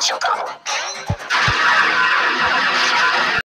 show come.